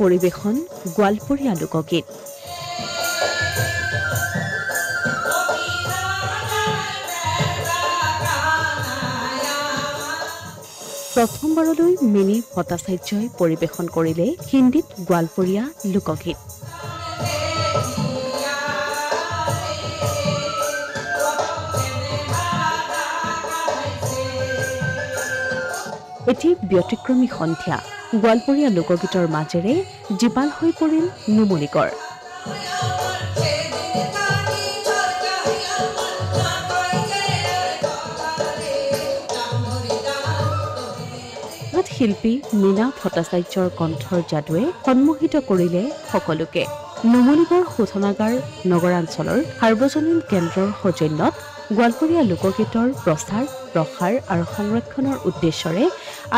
পৰিৱেশন গোৱালপৰীয়া লোকগীত। প্ৰথমবাৰলৈ মিনি ভট্টাচাৰ্যই পৰিৱেশন কৰিলে হিন্দীত গোৱালপৰীয়া লোকগীত। এটি ব্যতিক্ৰমী সন্ধিয়া। গোৱালপৰীয়া লোকগীতৰ মাজেৰে জীপাল হৈ পৰিল তাত শিল্পী মীনা ভট্টাচাৰ্যৰ কণ্ঠৰ যাদুৱে সন্মোহিত কৰিলে সকলোকে। নুমলীগড় শোধনাগাৰ নগৰাঞ্চলৰ সাৰ্বজনীন কেন্দ্ৰৰ সৌজন্যত গোৱালপৰীয়া লোকগীতৰ প্ৰচাৰ প্ৰসাৰ আৰু সংৰক্ষণৰ উদ্দেশ্যৰে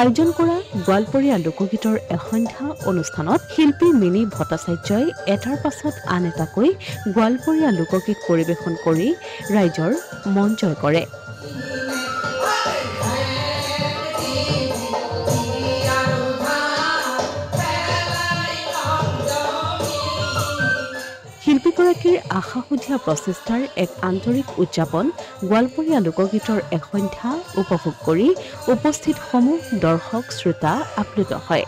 আয়োজন কৰা গোৱালপৰীয়া লোকগীতৰ এসন্ধ্যা অনুষ্ঠানত শিল্পী মিনি ভট্টাচাৰ্যই এটাৰ পাছত আন এটাকৈ গোৱালপৰীয়া লোকগীত পৰিৱেশন কৰি ৰাইজৰ মন জয় কৰে। শিল্পীগৰাকীৰ আশাসুধীয়া প্ৰচেষ্টাৰ এক আন্তৰিক উদযাপন গোৱালপৰীয়া লোকগীতৰ এসন্ধ্যা উপভোগ কৰি উপস্থিত সমূহ দৰ্শক শ্ৰোতা আপ্লুত হয়।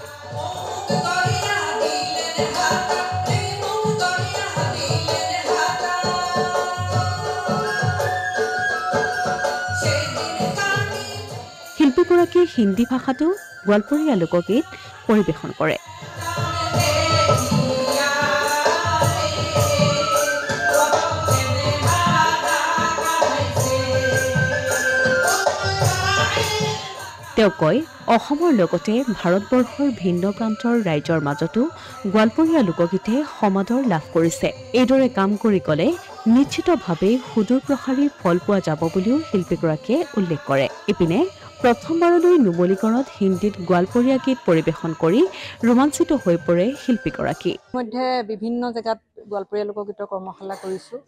শিল্পীগৰাকীয়ে হিন্দী ভাষাতো গোৱালপৰীয়া লোকগীত পৰিৱেশন কৰে। তেওঁ কয় অসমৰ লগতে ভাৰতবৰ্ষৰ ভিন্ন প্ৰান্তৰ ৰাইজৰ মাজতো গোৱালপৰীয়া লোকগীতে সমাদৰ লাভ কৰিছে। এইদৰে কাম কৰি গ'লে নিশ্চিতভাৱে সুদূৰ প্ৰসাৰী ফল পোৱা যাব বুলিও শিল্পীগৰাকীয়ে উল্লেখ কৰে। ইপিনে প্ৰথমবাৰলৈ নুমলীগড়ত হিন্দীত গোৱালপৰীয়া গীত পৰিৱেশন কৰি ৰোমাঞ্চিত হৈ পৰে শিল্পীগৰাকী। ইতিমধ্যে বিভিন্ন জেগাত গোৱালপৰীয়া লোকগীতৰ কৰ্মশালা কৰিছোঁ।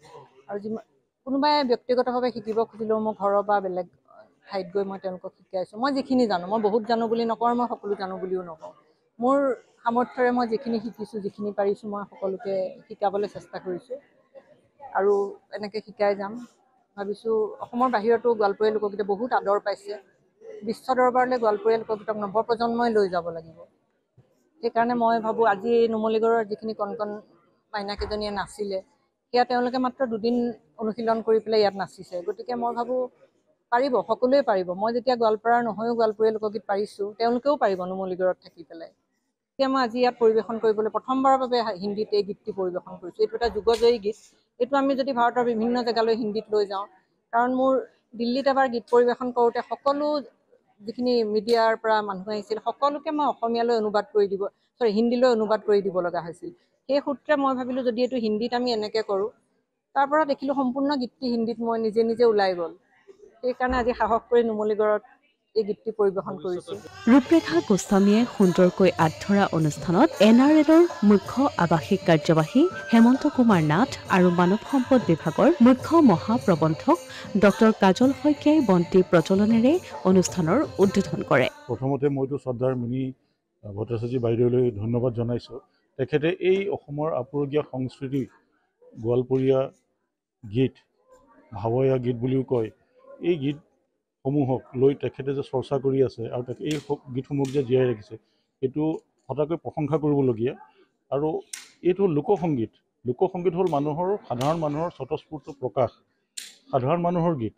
আৰু যিমান কোনোবাই ব্যক্তিগতভাৱে শিকিব খুজিলেও মোৰ ঘৰৰ বা বেলেগ ঠাইত গৈ মই তেওঁলোকক শিকাইছোঁ মই যিখিনি জানো মই বহুত জানো বুলি নকওঁ মই সকলো জানো বুলিও নকওঁ। মোৰ সামৰ্থ্যৰে মই যিখিনি শিকিছোঁ যিখিনি পাৰিছোঁ মই সকলোকে শিকাবলৈ চেষ্টা কৰিছোঁ। আৰু এনেকৈ শিকাই যাম। ভাবিছোঁ অসমৰ বাহিৰতো গোৱালপৰীয়া লোকগীতে বহুত আদৰ পাইছে। বিশ্ব দৰবাৰলৈ গোৱালপৰীয়া লোকগীতক নৱপ্ৰজন্মই লৈ যাব লাগিব। সেইকাৰণে মই ভাবোঁ আজি এই নুমলীগড়ৰ যিখিনি কণ কণ মাইনাকেইজনীয়ে নাচিলে সেয়া তেওঁলোকে মাত্ৰ দুদিন অনুশীলন কৰি পেলাই ইয়াত নাচিছে। গতিকে মই ভাবোঁ পাৰিব সকলোৱে পাৰিব। মই যেতিয়া গোৱালপাৰাৰ নহৈও গোৱালপৰীয়া লোকগীত পাৰিছোঁ তেওঁলোকেও পাৰিব নুমলীগড়ত থাকি পেলাই। এতিয়া মই আজি ইয়াত পৰিৱেশন কৰিবলৈ প্ৰথমবাৰৰ বাবে হিন্দীত এই গীতটি পৰিৱেশন কৰিছোঁ। এইটো এটা যুগজয়ী গীত। এইটো আমি যদি ভাৰতৰ বিভিন্ন জেগালৈ হিন্দীত লৈ যাওঁ কাৰণ মোৰ দিল্লীত এবাৰ গীত পৰিৱেশন কৰোঁতে সকলো যিখিনি মিডিয়াৰ পৰা মানুহ আহিছিল সকলোকে মই অসমীয়ালৈ অনুবাদ কৰি দিব চৰি হিন্দীলৈ অনুবাদ কৰি দিব লগা হৈছিল। সেই সূত্ৰে মই ভাবিলোঁ যদি এইটো হিন্দীত আমি এনেকৈ কৰোঁ তাৰ পৰা দেখিলোঁ সম্পূৰ্ণ গীতটি হিন্দীত মই নিজে নিজে ওলাই গ'ল। সেইকাৰণে আজি সাহস কৰি নুমলীগড়ত এই গীতটি পৰিৱেশন কৰিছোঁ। ৰূপৰেখা গোস্বামীয়ে সুন্দৰকৈ আধৰা অনুষ্ঠানত এন আৰ এলৰ মুখ্য আৱাসিক কাৰ্যবাহী হেমন্ত কুমাৰ নাথ আৰু মানৱ সম্পদ বিভাগৰ মুখ্য মহাপ্ৰবন্ধক ডক্টৰ কাজল শইকীয়াই বন্তি প্ৰজ্বলনেৰে অনুষ্ঠানৰ উদ্বোধন কৰে। প্ৰথমতে মইতো শ্ৰদ্ধাৰ মিনি ভট্টাচাৰ্যী বাইদেউলৈ ধন্যবাদ জনাইছোঁ। তেখেতে এই অসমৰ আপুৰুগীয়া সংস্কৃতি গোৱালপৰীয়া গীত ভাৱৰীয়া গীত বুলিও কয়। এই গীতসমূহক লৈ তেখেতে যে চৰ্চা কৰি আছে আৰু এই গীতসমূহক যে জীয়াই ৰাখিছে এইটো সঁচাকৈ প্ৰশংসা কৰিবলগীয়া। আৰু এইটো লোকসংগীত লোকসংগীত হ'ল মানুহৰ সাধাৰণ মানুহৰ স্বতঃস্ফূৰ্ত প্ৰকাশ। সাধাৰণ মানুহৰ গীত।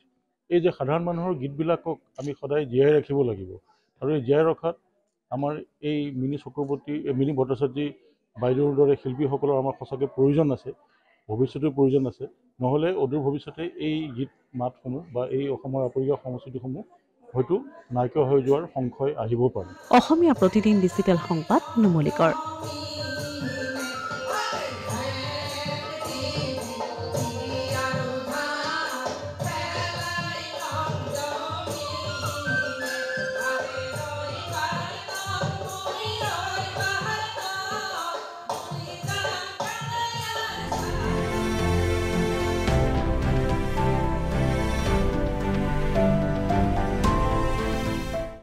এই যে সাধাৰণ মানুহৰ গীতবিলাকক আমি সদায় জীয়াই ৰাখিব লাগিব। আৰু এই জীয়াই ৰখাত আমাৰ এই মিনি চক্ৰৱৰ্তী মিনি ভট্টাচাৰ্যী বাইদেউৰ দৰে শিল্পীসকলৰ আমাৰ সঁচাকৈ প্ৰয়োজন আছে। ভৱিষ্যতেও প্ৰয়োজন আছে। নহ'লে অদূৰ ভৱিষ্যতে এই গীত মাতসমূহ বা এই অসমৰ আপুৰুগীয়া সংস্কৃতিসমূহ হয়তো নাইকিয়া হৈ যোৱাৰ সংশয় আহিব পাৰে। অসমীয়া প্ৰতিদিন ডিজিটেল সংবাদ নুমলীগড়।